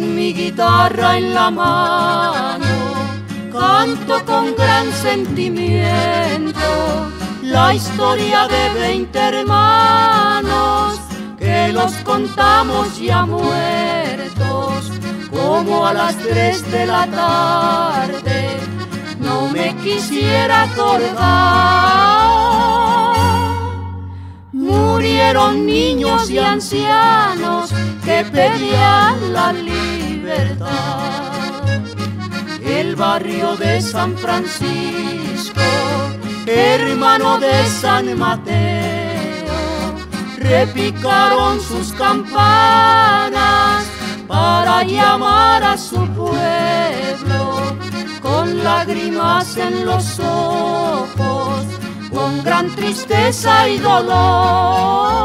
guitarra en la mano, canto con gran sentimiento la historia de veinte hermanos que los contamos ya muertos, como a las tres de la tarde, no me quisiera acordar. Murieron niños y ancianos que pedían la libertad. El barrio de San Francisco, hermano de San Mateo, repicaron sus campanas para llamar a su pueblo con lágrimas en los ojos, gran tristeza y dolor.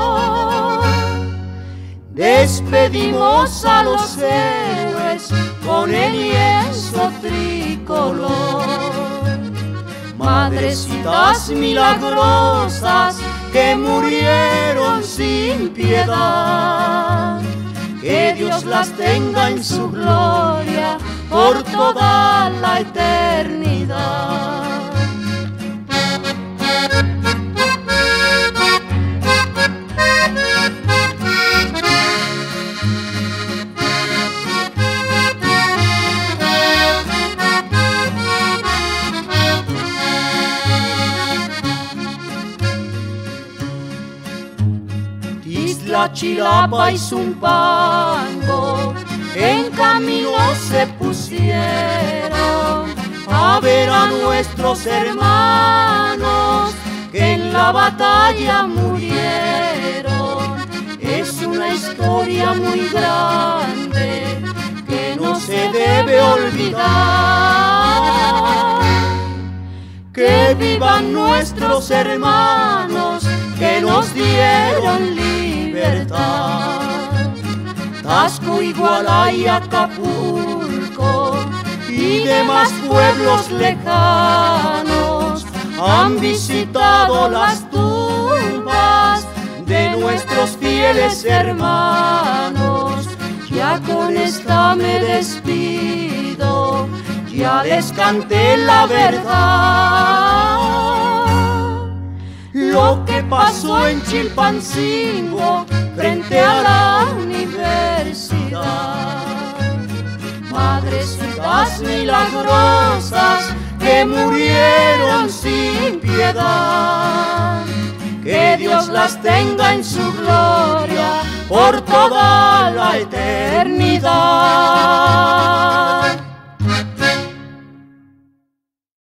Despedimos a los héroes con el lienzo tricolor. Madrecitas milagrosas que murieron sin piedad. Que Dios las tenga en su gloria Chilapa y Zumpango en camino se pusieron a ver a nuestros hermanos que en la batalla murieron. Es una historia muy grande que no se debe olvidar. Que vivan nuestros hermanos que nos dieron libertad. Tasco, Iguala y Acapulco y demás pueblos lejanos han visitado las tumbas de nuestros fieles hermanos. Ya con esta me despido, ya descanté la verdad. Lo que pasó en Chilpancingo frente a la universidad. Madrecitas milagrosas que murieron sin piedad. Que Dios las tenga en su gloria por toda